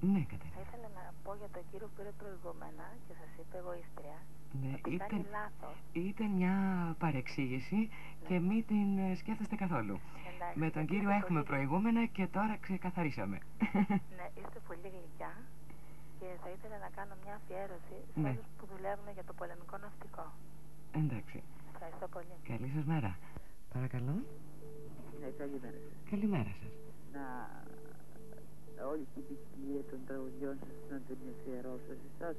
Ναι, Κατερίνα. Θα ήθελα να πω για τον κύριο που πήρε προηγούμενα και σας είπε εγωίστρια. Ναι, ότι ήταν, κάνει λάθος. ήταν μια παρεξήγηση και μην την ε, σκέφτεστε καθόλου. Εντάξει, Με τον γιατί κύριο είστε έχουμε πολύ- προηγούμενα και τώρα ξεκαθαρίσαμε. Ναι, είστε πολύ γλυκιά και θα ήθελα να κάνω μια αφιέρωση σε Ναι. όλους που δουλεύουν για το πολεμικό ναυτικό. Εντάξει. Ευχαριστώ πολύ. Καλή σας μέρα. Παρακαλώ. Ναι, καλημέρα σας. Καλημέρα σας. Να όλη την ποικιλία των τραγουδιών σας να την αφιερώσω σε εσάς.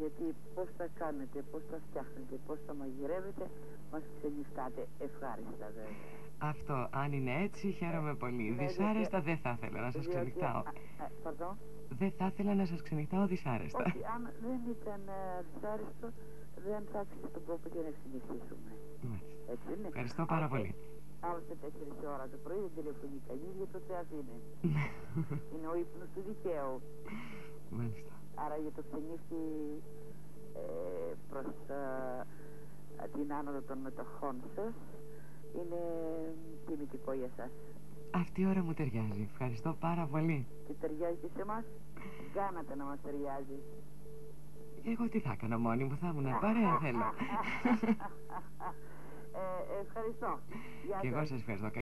Γιατί πώς τα κάνετε, πώς τα φτιάχνετε, πώς τα μαγειρεύετε, μας ξενιστάτε ευχάριστα βέβαια. Αυτό, αν είναι έτσι, χαίρομαι πολύ. Ναι, Δυσάρεστα γιατί- δεν θα ήθελα να σας Διότι- ξενυχτάω. α, α, Pardon? Δεν θα ήθελα να σας ξενυχτάω δυσάρεστα. Όχι, αν δεν ήταν ε, δυσάρεστο, δεν θα άξιζε τον κόπο για να συνεχίσουμε. Μάλιστα. Έτσι είναι. Ευχαριστώ πάρα Άλλωστε- πολύ. Άλλωστε 4 ώρα το πρωί δεν τηλεφωνεί κανείς για το θεάς είναι. είναι ο ύπνος του δικαίου. Μάλιστα. Άρα για το ξενύχτη ε, προς ε, την άνοδο των μετοχών σας είναι τιμητικό για σας. Αυτή η ώρα μου ταιριάζει. Ευχαριστώ πάρα πολύ. Και ταιριάζει και σε εμάς. Κάνατε να μας ταιριάζει. Εγώ τι θα έκανα μόνη μου, θα ήμουν παρέα θέλω. Ε, ευχαριστώ. Γεια Και εγώ σας. σας ευχαριστώ.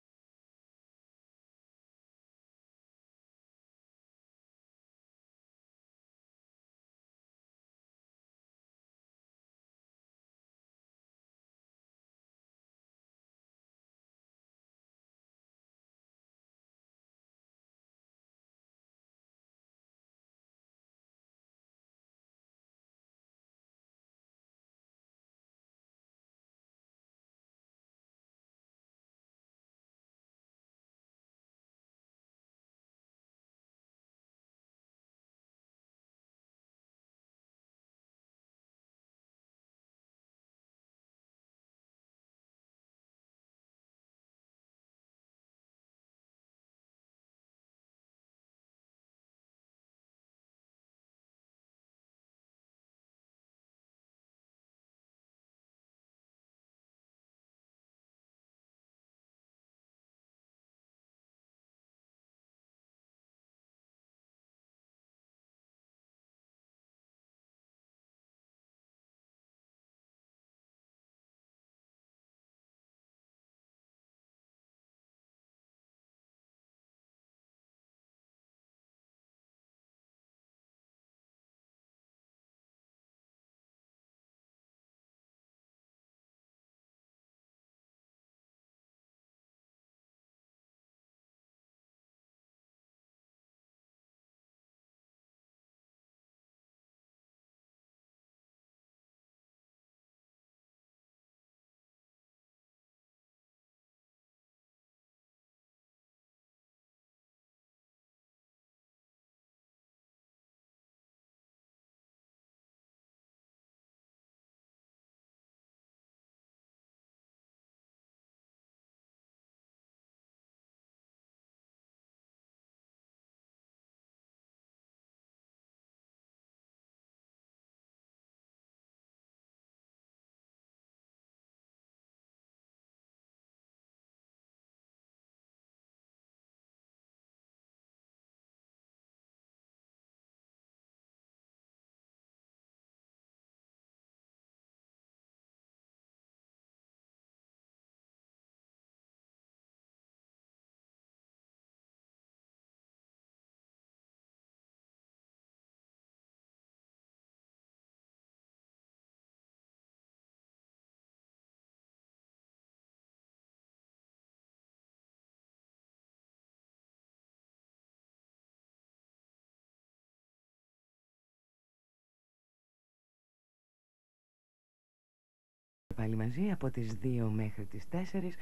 Πάλι μαζί από τις 2 μέχρι τις 4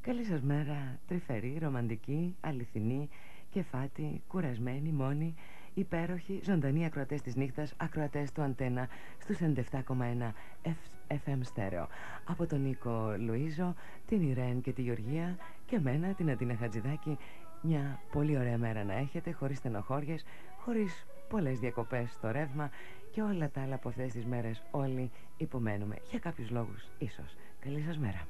Καλή σας μέρα, τρυφερή, ρομαντική, αληθινή, κεφάτη, κουρασμένη, μόνη, υπέροχη, ζωντανή ακροατές της νύχτας, ακροατές του Αντένα στους 97,1 F- FM στέρεο. Από τον Νίκο Λουίζο, την Ιρέν και τη Γεωργία και μένα, την Αντίνα Χατζηδάκη, μια πολύ ωραία μέρα να έχετε, χωρίς στενοχώριες, χωρίς πολλές διακοπές στο ρεύμα και όλα τα άλλα από αυτές τις μέρες όλοι υπομένουμε. Για κάποιους λόγους ίσως. Καλή σας μέρα.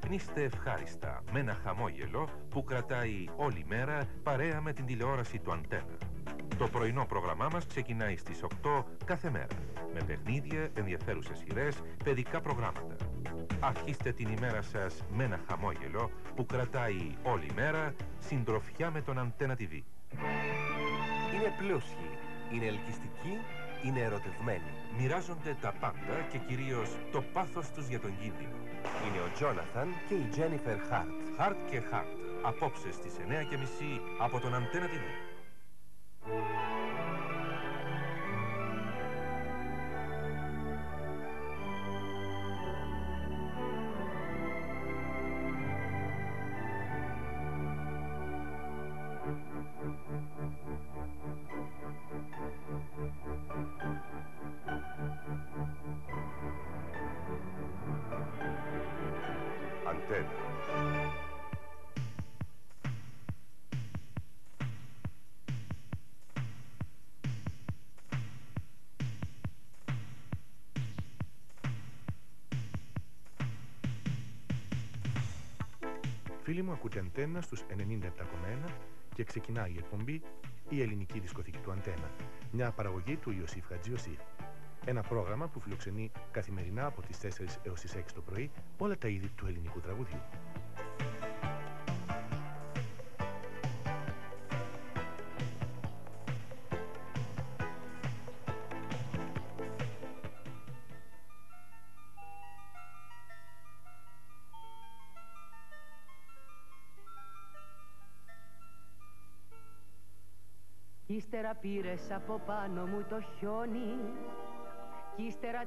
Ξυπνήστε ευχάριστα με ένα χαμόγελο που κρατάει όλη μέρα παρέα με την τηλεόραση του Αντένα. Το πρωινό πρόγραμμά μας ξεκινάει στις 8 κάθε μέρα με παιχνίδια, ενδιαφέρουσες σειρές, παιδικά προγράμματα. Αρχίστε την ημέρα σας με ένα χαμόγελο που κρατάει όλη μέρα συντροφιά με τον Αντένα TV. Είναι πλούσιοι, είναι ελκυστικοί, είναι ερωτευμένοι. Μοιράζονται τα πάντα και κυρίως το πάθος τους για τον κίνδυνο. Είναι ο Τζόναθαν και η Τζένιφερ Χάρτ. Χάρτ και Χάρτ. Απόψε στις 9.30 από τον Αντένα TV. Αντένα. Φίλοι μου, ακούτε αντένα στους 97,1 και ξεκινάει η εκπομπή «Η ελληνική δισκοθήκη του Αντένα», μια παραγωγή του Ιωσήφ Χατζιωσήφ. Ένα πρόγραμμα που φιλοξενεί καθημερινά από τις 4 έως τις 6 το πρωί όλα τα είδη του ελληνικού τραγουδιού. Ύστερα πήρες από πάνω μου το χιόνι. Κι ύστερα